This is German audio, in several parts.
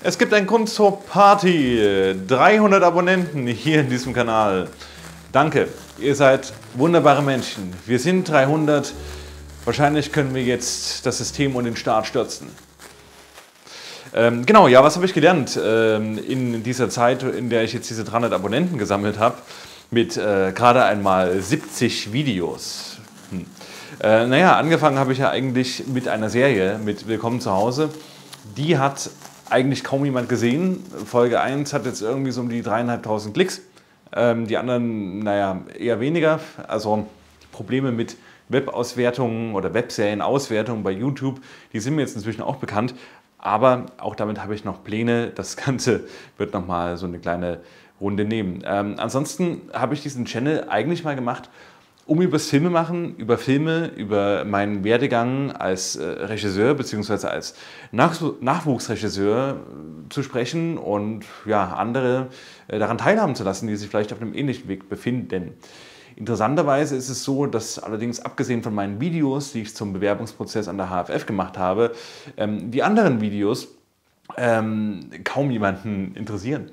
Es gibt einen Grund zur Party. 300 Abonnenten hier in diesem Kanal. Danke, ihr seid wunderbare Menschen. Wir sind 300. Wahrscheinlich können wir jetzt das System und den Staat stürzen. Ähm, genau, ja, was habe ich gelernt ähm, in dieser Zeit, in der ich jetzt diese 300 Abonnenten gesammelt habe, mit äh, gerade einmal 70 Videos. Hm. Äh, naja, angefangen habe ich ja eigentlich mit einer Serie, mit Willkommen zu Hause. Die hat eigentlich kaum jemand gesehen. Folge 1 hat jetzt irgendwie so um die dreieinhalbtausend Klicks. Ähm, die anderen, naja, eher weniger. Also Probleme mit Webauswertungen oder Webserienauswertungen bei YouTube, die sind mir jetzt inzwischen auch bekannt. Aber auch damit habe ich noch Pläne. Das Ganze wird nochmal so eine kleine Runde nehmen. Ähm, ansonsten habe ich diesen Channel eigentlich mal gemacht, um über das Filme machen, über Filme, über meinen Werdegang als äh, Regisseur bzw. als Nach Nachwuchsregisseur äh, zu sprechen und ja, andere äh, daran teilhaben zu lassen, die sich vielleicht auf einem ähnlichen Weg befinden. Interessanterweise ist es so, dass allerdings abgesehen von meinen Videos, die ich zum Bewerbungsprozess an der HFF gemacht habe, ähm, die anderen Videos ähm, kaum jemanden interessieren.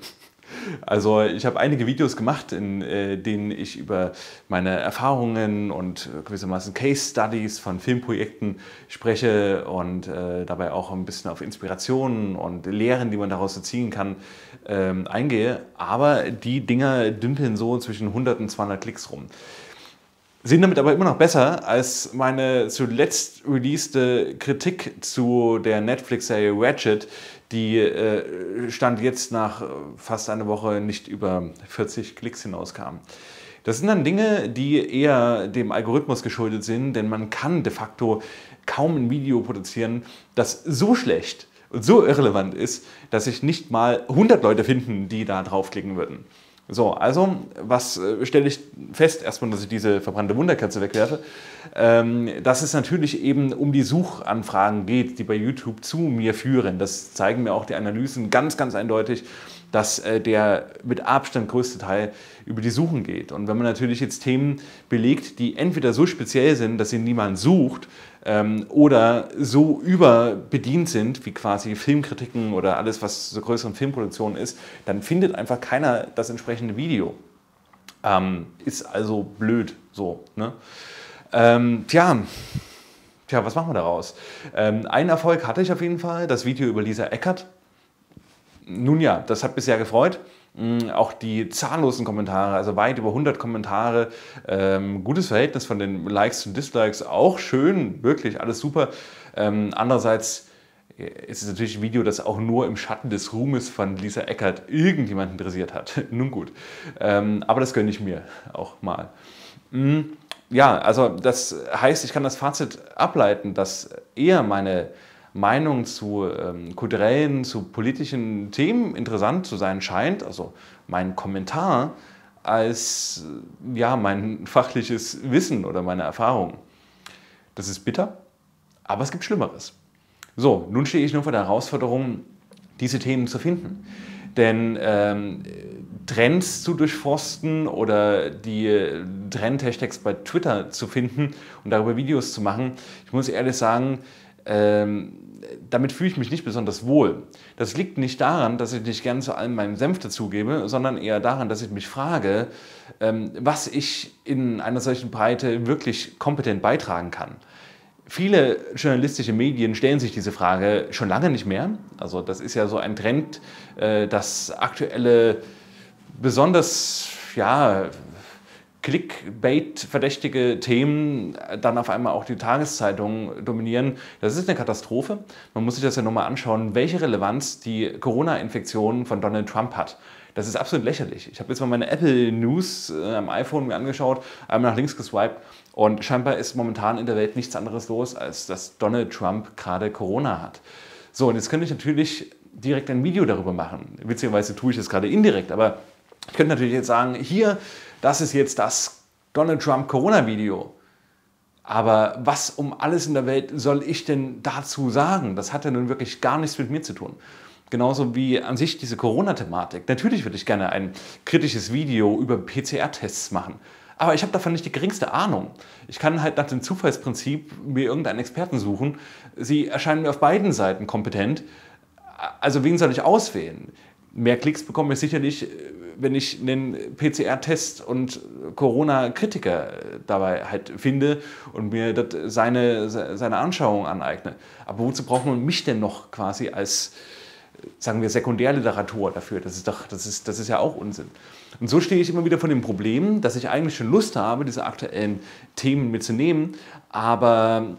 Also ich habe einige Videos gemacht, in äh, denen ich über meine Erfahrungen und gewissermaßen Case Studies von Filmprojekten spreche und äh, dabei auch ein bisschen auf Inspirationen und Lehren, die man daraus ziehen kann, ähm, eingehe. Aber die Dinger dümpeln so zwischen 100 und 200 Klicks rum sind damit aber immer noch besser als meine zuletzt releaste Kritik zu der Netflix-Serie Ratchet, die äh, stand jetzt nach fast einer Woche nicht über 40 Klicks hinauskam. Das sind dann Dinge, die eher dem Algorithmus geschuldet sind, denn man kann de facto kaum ein Video produzieren, das so schlecht und so irrelevant ist, dass sich nicht mal 100 Leute finden, die da draufklicken würden. So, also, was äh, stelle ich fest? Erstmal, dass ich diese verbrannte Wunderkerze wegwerfe. Ähm, dass es natürlich eben um die Suchanfragen geht, die bei YouTube zu mir führen. Das zeigen mir auch die Analysen ganz, ganz eindeutig dass äh, der mit Abstand größte Teil über die Suchen geht. Und wenn man natürlich jetzt Themen belegt, die entweder so speziell sind, dass sie niemand sucht, ähm, oder so überbedient sind, wie quasi Filmkritiken oder alles, was so größeren Filmproduktionen ist, dann findet einfach keiner das entsprechende Video. Ähm, ist also blöd so. Ne? Ähm, tja, Tja, was machen wir daraus? Ähm, einen Erfolg hatte ich auf jeden Fall, das Video über Lisa Eckert. Nun ja, das hat bisher gefreut. Mm, auch die zahllosen Kommentare, also weit über 100 Kommentare, ähm, gutes Verhältnis von den Likes und Dislikes, auch schön, wirklich alles super. Ähm, andererseits ist es natürlich ein Video, das auch nur im Schatten des Ruhmes von Lisa Eckert irgendjemand interessiert hat. Nun gut, ähm, aber das gönne ich mir auch mal. Mm, ja, also das heißt, ich kann das Fazit ableiten, dass eher meine Meinung zu ähm, kulturellen, zu politischen Themen interessant zu sein scheint, also mein Kommentar, als ja, mein fachliches Wissen oder meine Erfahrung. Das ist bitter, aber es gibt Schlimmeres. So, nun stehe ich nur vor der Herausforderung, diese Themen zu finden. Denn ähm, Trends zu durchforsten oder die Trend-Hashtags bei Twitter zu finden und darüber Videos zu machen, ich muss ehrlich sagen, ähm, damit fühle ich mich nicht besonders wohl. Das liegt nicht daran, dass ich nicht gern zu allem meinen Senf dazugebe, sondern eher daran, dass ich mich frage, ähm, was ich in einer solchen Breite wirklich kompetent beitragen kann. Viele journalistische Medien stellen sich diese Frage schon lange nicht mehr. Also das ist ja so ein Trend, äh, dass aktuelle besonders ja, Clickbait-verdächtige Themen dann auf einmal auch die Tageszeitungen dominieren. Das ist eine Katastrophe. Man muss sich das ja nochmal anschauen, welche Relevanz die Corona-Infektion von Donald Trump hat. Das ist absolut lächerlich. Ich habe jetzt mal meine Apple News äh, am iPhone mir angeschaut, einmal nach links geswiped und scheinbar ist momentan in der Welt nichts anderes los, als dass Donald Trump gerade Corona hat. So, und jetzt könnte ich natürlich direkt ein Video darüber machen. Witzigerweise tue ich das gerade indirekt, aber ich könnte natürlich jetzt sagen, hier das ist jetzt das Donald Trump Corona-Video. Aber was um alles in der Welt soll ich denn dazu sagen? Das hat ja nun wirklich gar nichts mit mir zu tun. Genauso wie an sich diese Corona-Thematik. Natürlich würde ich gerne ein kritisches Video über PCR-Tests machen. Aber ich habe davon nicht die geringste Ahnung. Ich kann halt nach dem Zufallsprinzip mir irgendeinen Experten suchen. Sie erscheinen mir auf beiden Seiten kompetent. Also wen soll ich auswählen? Mehr Klicks bekomme ich sicherlich, äh, wenn ich einen PCR-Test und Corona-Kritiker dabei halt finde und mir seine, seine Anschauung aneigne. Aber wozu braucht man mich denn noch quasi als sagen wir, Sekundärliteratur dafür. Das ist doch, das ist, das ist ja auch Unsinn. Und so stehe ich immer wieder vor dem Problem, dass ich eigentlich schon Lust habe, diese aktuellen Themen mitzunehmen, aber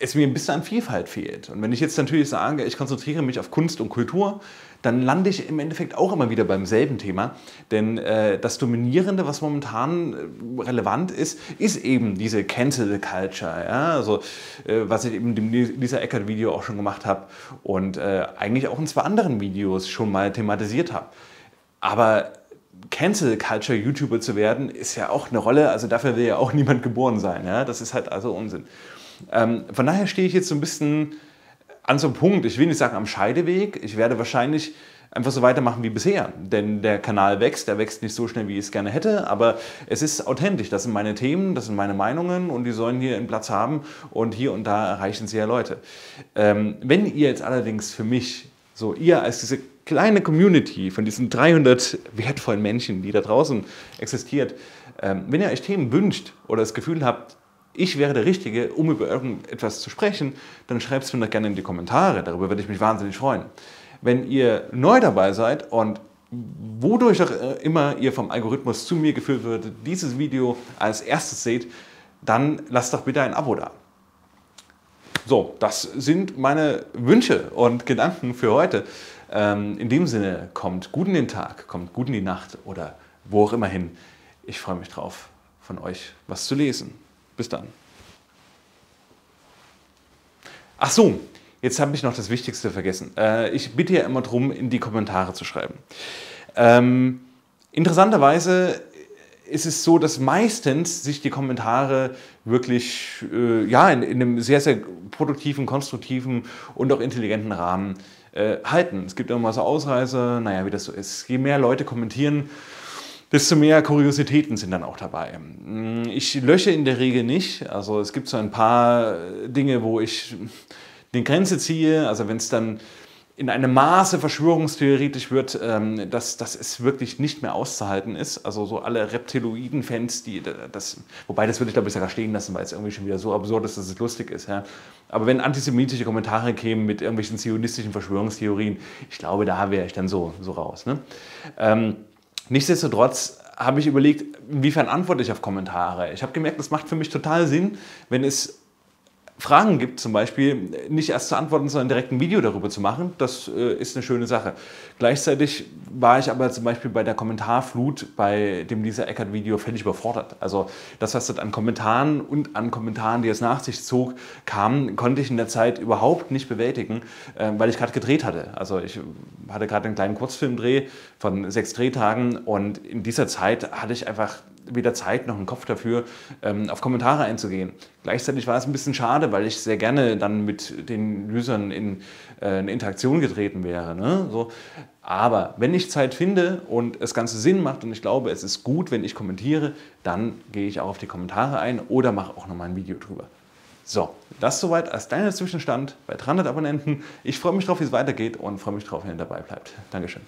es mir ein bisschen an Vielfalt fehlt. Und wenn ich jetzt natürlich sage, ich konzentriere mich auf Kunst und Kultur, dann lande ich im Endeffekt auch immer wieder beim selben Thema. Denn äh, das Dominierende, was momentan äh, relevant ist, ist eben diese Cancel Culture. Ja? Also, äh, was ich eben in dieser Eckert-Video auch schon gemacht habe und äh, eigentlich auch in zwei anderen Videos schon mal thematisiert habe. Aber Cancel Culture YouTuber zu werden, ist ja auch eine Rolle. Also dafür will ja auch niemand geboren sein. Ja? Das ist halt also Unsinn. Ähm, von daher stehe ich jetzt so ein bisschen an so einem Punkt, ich will nicht sagen am Scheideweg, ich werde wahrscheinlich einfach so weitermachen wie bisher. Denn der Kanal wächst, der wächst nicht so schnell, wie ich es gerne hätte, aber es ist authentisch. Das sind meine Themen, das sind meine Meinungen. Und die sollen hier einen Platz haben. Und hier und da erreichen sie ja Leute. Ähm, wenn ihr jetzt allerdings für mich, so ihr als diese kleine Community von diesen 300 wertvollen Menschen, die da draußen existiert, ähm, wenn ihr euch Themen wünscht oder das Gefühl habt, ich wäre der Richtige, um über irgendetwas zu sprechen, dann schreibt es mir doch gerne in die Kommentare. Darüber würde ich mich wahnsinnig freuen. Wenn ihr neu dabei seid und wodurch auch immer ihr vom Algorithmus zu mir geführt wird, dieses Video als erstes seht, dann lasst doch bitte ein Abo da. So, das sind meine Wünsche und Gedanken für heute. Ähm, in dem Sinne, kommt gut in den Tag, kommt gut in die Nacht oder wo auch immer hin. Ich freue mich drauf, von euch was zu lesen. Bis dann. Ach so, jetzt habe ich noch das Wichtigste vergessen. Äh, ich bitte ja immer darum, in die Kommentare zu schreiben. Ähm, interessanterweise ist es so, dass meistens sich die Kommentare wirklich äh, ja, in, in, einem sehr, sehr produktiven, konstruktiven und auch intelligenten Rahmen äh, halten. Es gibt immer so Ausreißer, naja, wie das so ist. Je mehr Leute kommentieren, desto mehr Kuriositäten sind dann auch dabei. Mm, ich lösche in der Regel nicht. Also es gibt so ein paar Dinge, wo ich die Grenze ziehe. Also wenn es dann in einem Maße verschwörungstheoretisch wird, ähm, dass, dass es wirklich nicht mehr auszuhalten ist. Also so alle Reptiloiden-Fans, die das, wobei das würde ich glaube ich sogar stehen lassen, weil es irgendwie schon wieder so absurd ist, dass es lustig ist. Ja. Aber wenn antisemitische Kommentare kämen mit irgendwelchen zionistischen Verschwörungstheorien, ich glaube, da wäre ich dann so, so raus. Ne? Ähm, Nichtsdestotrotz habe ich überlegt, inwiefern antworte ich auf Kommentare. Ich habe gemerkt, das macht für mich total Sinn, wenn es Fragen gibt, zum Beispiel nicht erst zu antworten, sondern direkt ein Video darüber zu machen, das äh, ist eine schöne Sache. Gleichzeitig war ich aber zum Beispiel bei der Kommentarflut bei dem Lisa Eckert-Video völlig überfordert. Also das, was dort an Kommentaren und an Kommentaren, die es nach sich zog, kam, konnte ich in der Zeit überhaupt nicht bewältigen, äh, weil ich gerade gedreht hatte. Also ich hatte gerade einen kleinen Kurzfilmdreh von sechs Drehtagen und in dieser Zeit hatte ich einfach weder Zeit noch einen Kopf dafür, ähm, auf Kommentare einzugehen. Gleichzeitig war es ein bisschen schade, weil ich sehr gerne dann mit den Usern in äh, eine Interaktion getreten wäre. Ne? So. Aber wenn ich Zeit finde und es Ganze Sinn macht und ich glaube, es ist gut, wenn ich kommentiere, dann gehe ich auch auf die Kommentare ein oder mache auch nochmal ein Video drüber. So, das soweit als kleiner Zwischenstand bei 300 Abonnenten. Ich freue mich drauf, wie es weitergeht und freue mich drauf, wenn ihr dabei bleibt. Dankeschön.